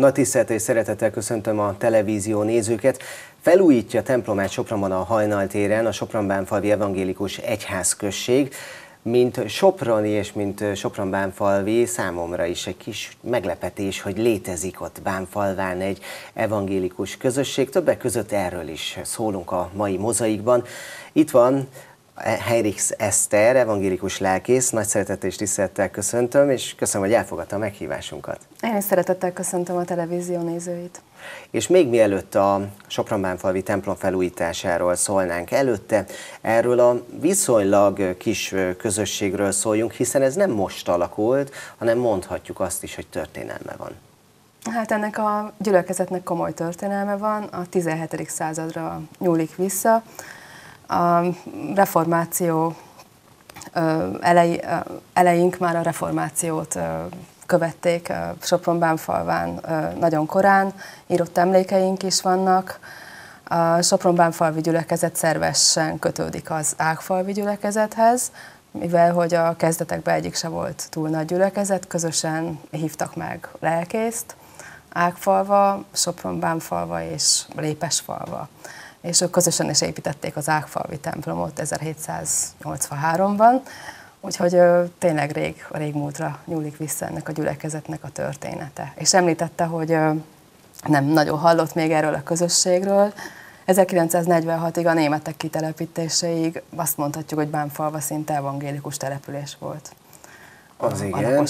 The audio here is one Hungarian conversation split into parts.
Nagy tisztelt és szeretettel köszöntöm a televízió nézőket. Felújítja templomát Sopronban a Hajnaltéren a Sopronbánfalvi Evangélikus Egyházközség. Mint Soproni és mint Sopron Bánfalvi számomra is egy kis meglepetés, hogy létezik ott Bánfalván egy evangélikus közösség. Többek között erről is szólunk a mai mozaikban. Itt van Heinrichs Eszter, evangélikus lelkész, nagy szeretettel és tisztelettel köszöntöm, és köszönöm, hogy elfogadta a meghívásunkat. Én is szeretettel köszöntöm a televízió nézőit. És még mielőtt a Sopronbánfalvi templom felújításáról szólnánk előtte, erről a viszonylag kis közösségről szóljunk, hiszen ez nem most alakult, hanem mondhatjuk azt is, hogy történelme van. Hát ennek a gyülekezetnek komoly történelme van, a 17. századra nyúlik vissza. A reformáció elej, eleink már a reformációt követték Sopron-Bánfalván nagyon korán, írott emlékeink is vannak. A Sopron-Bánfalvi gyülekezet szervesen kötődik az Ágfalvi gyülekezethez, mivel hogy a kezdetekben egyik se volt túl nagy gyülekezet, közösen hívtak meg lelkészt, Ágfalva, Sopron-Bánfalva és Lépesfalva és ők közösen is építették az Ágfalvi templomot 1783-ban, úgyhogy ö, tényleg rég, régmúltra nyúlik vissza ennek a gyülekezetnek a története. És említette, hogy ö, nem nagyon hallott még erről a közösségről, 1946-ig a németek kitelepítéséig azt mondhatjuk, hogy Bánfalva szinte evangélikus település volt. Az a, igen. A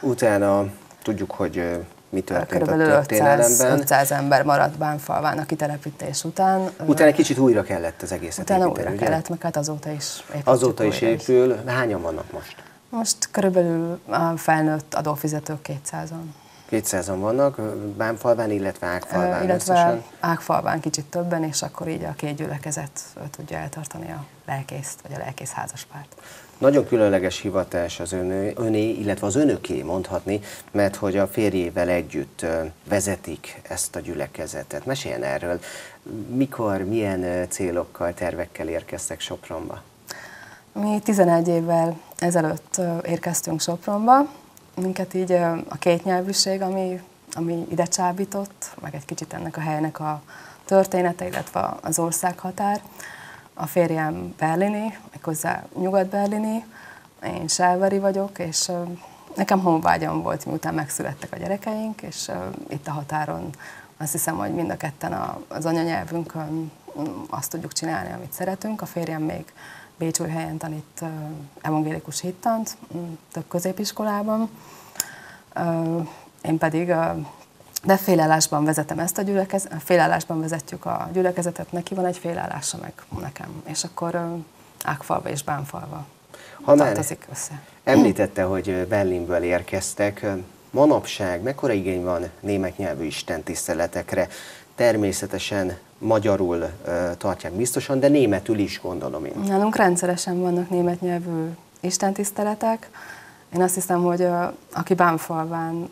Utána tudjuk, hogy mi történt Körülbelül a történelemben. 500, 500 ember maradt Bánfalván a kitelepítés után. Utána egy kicsit újra kellett az egészet Utána építeni, újra ugye? kellett, meg hát azóta is Azóta is épül. Hányan vannak most? Most körülbelül a felnőtt adófizetők 200-an. 200-an vannak, Bánfalván, illetve Ágfalván Illetve összesen. Ágfalván kicsit többen, és akkor így a két gyülekezet tudja eltartani a lelkészt, vagy a lelkész házaspárt. Nagyon különleges hivatás az öné, öné, illetve az önöké mondhatni, mert hogy a férjével együtt vezetik ezt a gyülekezetet. Meséljen erről, mikor, milyen célokkal, tervekkel érkeztek Sopronba? Mi 11 évvel ezelőtt érkeztünk Sopronba, minket így a kétnyelvűség, ami, ami ide csábított, meg egy kicsit ennek a helynek a története, illetve az országhatár. A férjem berlini, méghozzá nyugat-berlini, én sáveri vagyok, és nekem honvágyam volt, miután megszülettek a gyerekeink, és itt a határon azt hiszem, hogy mind a ketten az anyanyelvünkön azt tudjuk csinálni, amit szeretünk. A férjem még helyen tanít evangélikus hittant, több középiskolában. Én pedig de félállásban vezetem ezt a gyülekezetet, félállásban vezetjük a gyülekezetet, neki van egy félállása meg nekem, és akkor Ágfalva és Bánfalva ha tartozik össze. Említette, hogy Berlinből érkeztek. Manapság mekkora igény van német nyelvű istentiszteletekre? Természetesen magyarul tartják biztosan, de németül is gondolom én. Nálunk rendszeresen vannak német nyelvű istentiszteletek. Én azt hiszem, hogy aki Bánfalván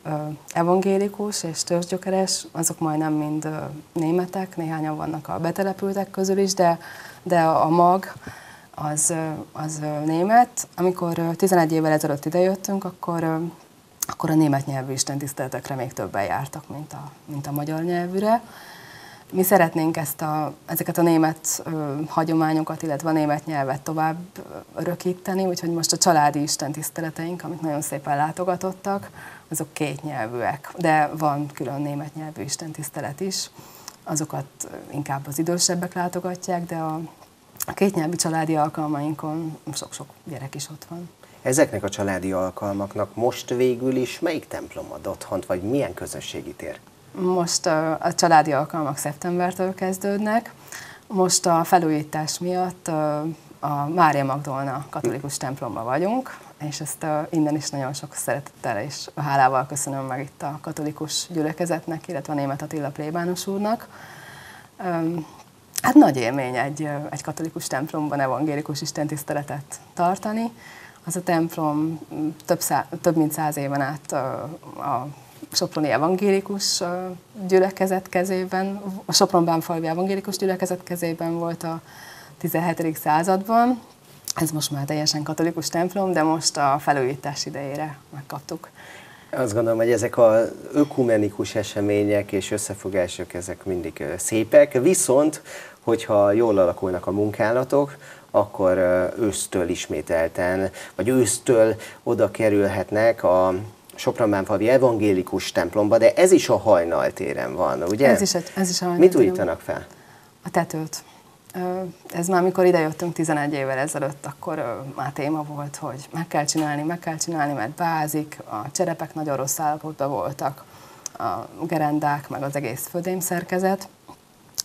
evangélikus és törzsgyökeres, azok majdnem mind németek, néhányan vannak a betelepültek közül is, de, de a mag az, az német. Amikor 11 évvel ezelőtt idejöttünk, akkor, akkor a német nyelvű istentiszteletekre még többen jártak, mint a, mint a magyar nyelvűre. Mi szeretnénk ezt a, ezeket a német ö, hagyományokat, illetve a német nyelvet tovább örökíteni, úgyhogy most a családi istentiszteleteink, amik nagyon szépen látogatottak, azok két nyelvűek, de van külön német nyelvű istentisztelet is. Azokat inkább az idősebbek látogatják, de a, a két nyelvű családi alkalmainkon sok-sok gyerek is ott van. Ezeknek a családi alkalmaknak most végül is melyik templom ad otthont, vagy milyen közösségi tér? Most a családi alkalmak szeptembertől kezdődnek. Most a felújítás miatt a Mária Magdolna katolikus templomban vagyunk, és ezt innen is nagyon sok szeretettel és hálával köszönöm meg itt a katolikus gyülekezetnek, illetve a német Attila plébános úrnak. Hát nagy élmény egy, egy katolikus templomban evangélikus istentiszteletet tartani. Az a templom több, szá, több mint száz éven át a, Soproni evangélikus gyülekezet kezében, a Sopronbánfalvi evangélikus gyülekezet kezében volt a 17. században. Ez most már teljesen katolikus templom, de most a felújítás idejére megkaptuk Azt gondolom, hogy ezek az ökumenikus események és összefogások, ezek mindig szépek, viszont, hogyha jól alakulnak a munkálatok, akkor ősztől ismételten, vagy ősztől oda kerülhetnek a Sopronbánfalvi evangélikus templomba, de ez is a hajnaltéren van, ugye? Ez is, egy, ez is a hajnaltéren. Mit újítanak fel? A tetőt. Ez már amikor idejöttünk 11 évvel ezelőtt, akkor már téma volt, hogy meg kell csinálni, meg kell csinálni, mert bázik, a cserepek nagyon rossz állapotban voltak, a gerendák, meg az egész födémszerkezet,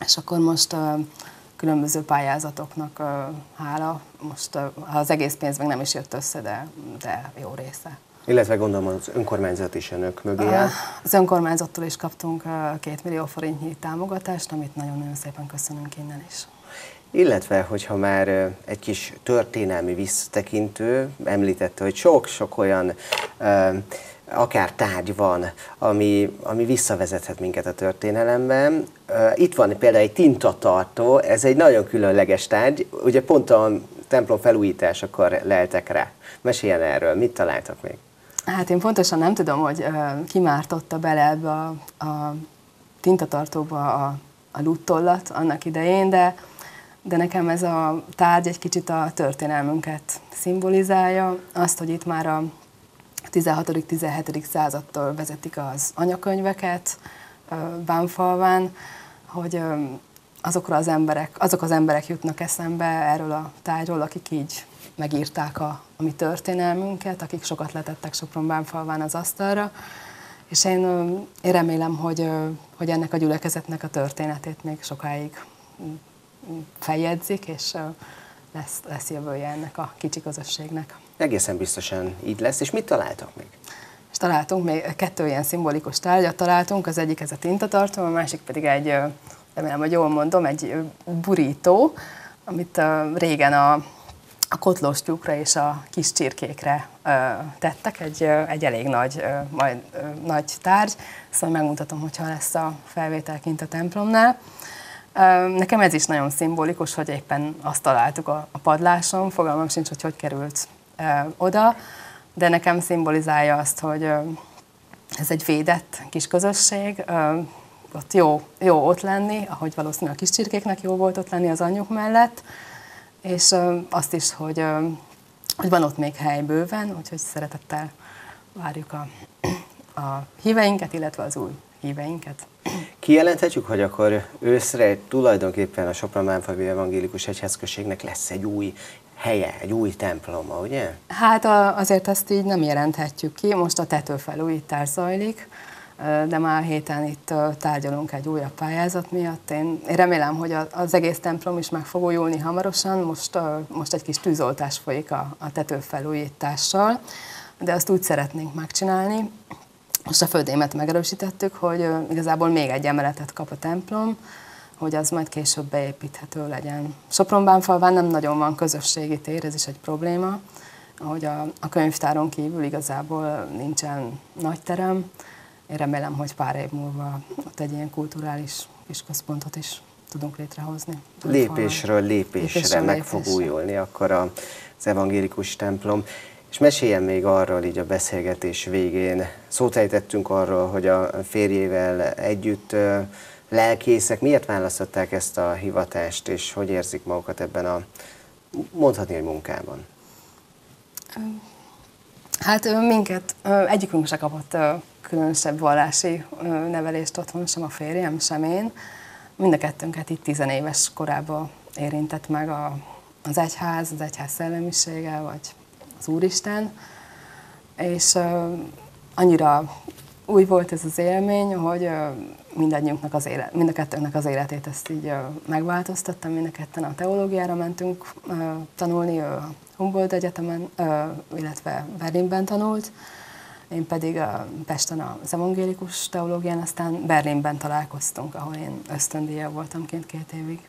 és akkor most különböző pályázatoknak hála, most az egész pénz meg nem is jött össze, de, de jó része. Illetve gondolom az önkormányzat is önök mögé áll. Az önkormányzattól is kaptunk két millió forintnyi támogatást, amit nagyon-nagyon szépen köszönünk innen is. Illetve, hogyha már egy kis történelmi visszatekintő, említette, hogy sok-sok olyan akár tárgy van, ami, ami visszavezethet minket a történelemben. Itt van például egy tintatartó, ez egy nagyon különleges tárgy, ugye pont a templom felújításakor leltek rá. Meséljen erről, mit találtak még? Hát én pontosan nem tudom, hogy ki mártotta bele ebbe a, a tintatartóba a, a luttollat annak idején, de, de nekem ez a tárgy egy kicsit a történelmünket szimbolizálja. Azt, hogy itt már a 16.-17. századtól vezetik az anyakönyveket Bánfalván, hogy azokra az emberek, azok az emberek jutnak eszembe erről a tárgyról, akik így megírták a, a mi történelmünket, akik sokat letettek Sopron-Bánfalván az asztalra, és én, én remélem, hogy, hogy ennek a gyülekezetnek a történetét még sokáig feljegyzik, és lesz, lesz jövője ennek a kicsi közösségnek. Egészen biztosan így lesz, és mit találtak még? És találtunk még kettő ilyen szimbolikus tárgyat találtunk, az egyik ez a tintatartó, a másik pedig egy, remélem, hogy jól mondom, egy burító, amit régen a a kotlós tyúkra és a kis csirkékre tettek, egy, egy elég nagy, majd, nagy tárgy, szóval megmutatom, hogyha lesz a felvétel kint a templomnál. Nekem ez is nagyon szimbolikus, hogy éppen azt találtuk a, a padláson, fogalmam sincs, hogy hogy került oda, de nekem szimbolizálja azt, hogy ez egy védett kis közösség, ott jó, jó ott lenni, ahogy valószínűleg a kis csirkéknek jó volt ott lenni az anyjuk mellett, és azt is, hogy, hogy van ott még hely bőven, úgyhogy szeretettel várjuk a, a híveinket, illetve az új híveinket. Kijelenthetjük, hogy akkor őszre tulajdonképpen a Sopron-Bánfalvi Evangélikus Egyházközségnek lesz egy új helye, egy új temploma, ugye? Hát azért ezt így nem jelenthetjük ki, most a tetőfelújítás zajlik, de már héten itt tárgyalunk egy újabb pályázat miatt. Én, én remélem, hogy az egész templom is meg fog újulni hamarosan. Most, most egy kis tűzoltás folyik a, a tetőfelújítással, de azt úgy szeretnénk megcsinálni. Most a földémet megerősítettük, hogy igazából még egy emeletet kap a templom, hogy az majd később beépíthető legyen. Sopronbánfalván nem nagyon van közösségi tér, ez is egy probléma, ahogy a, a könyvtáron kívül igazából nincsen nagy terem, én remélem, hogy pár év múlva ott egy ilyen kulturális kis központot is tudunk létrehozni. Lépésről lépésre, lépésről meg lépésre. fog újulni akkor az evangélikus templom. És meséljen még arról így a beszélgetés végén. Szót ejtettünk arról, hogy a férjével együtt lelkészek. Miért választották ezt a hivatást, és hogy érzik magukat ebben a, mondhatni, hogy munkában? Hát minket egyikünk se kapott különösebb vallási nevelést otthon, sem a férjem, sem én. Mind a kettőnket itt tizenéves korában érintett meg a, az egyház, az egyház szellemisége, vagy az Úristen. És annyira új volt ez az élmény, hogy mindannyiunknak az élet, mind a kettőnknek az életét ezt így megváltoztattam. Mind a ketten a teológiára mentünk tanulni, ő Humboldt Egyetemen, illetve Berlinben tanult, én pedig a Pesten az evangélikus teológián, aztán Berlinben találkoztunk, ahol én ösztöndíja voltam kint két évig.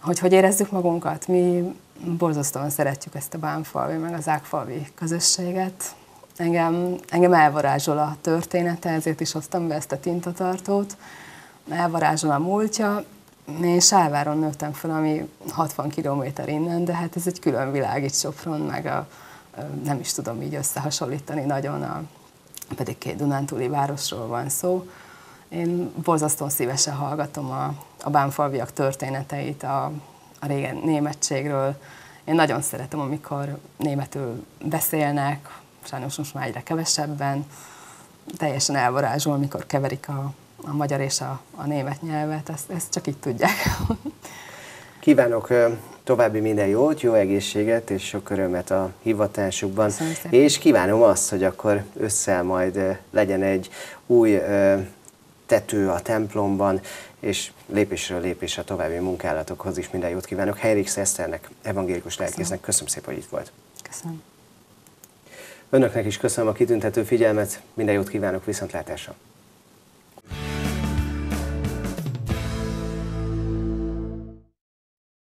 Hogy hogy érezzük magunkat? Mi borzasztóan szeretjük ezt a bánfalvi, meg az ágfalvi közösséget. Engem, engem elvarázsol a története, ezért is hoztam be ezt a tintatartót. Elvarázsol a múltja. Én Sálváron nőttem fel, ami 60 km innen, de hát ez egy külön világ itt Sopron, meg a, nem is tudom így összehasonlítani nagyon a, pedig két Dunántúli városról van szó. Én borzasztóan szívesen hallgatom a, a bánfalviak történeteit, a, a régen németségről. Én nagyon szeretem, amikor németül beszélnek, sajnos most már egyre kevesebben. Teljesen elvarázsol, amikor keverik a, a magyar és a, a német nyelvet, ezt, ezt csak így tudják. Kívánok további minden jót, jó egészséget és sok örömet a hivatásukban. És kívánom azt, hogy akkor össze majd legyen egy új tető a templomban, és lépésről lépésre további munkálatokhoz is minden jót kívánok. Henrik Eszternek, evangélikus lelkésznek, köszönöm szépen, hogy itt volt. Köszönöm. Önöknek is köszönöm a kitüntető figyelmet, minden jót kívánok, viszontlátásra!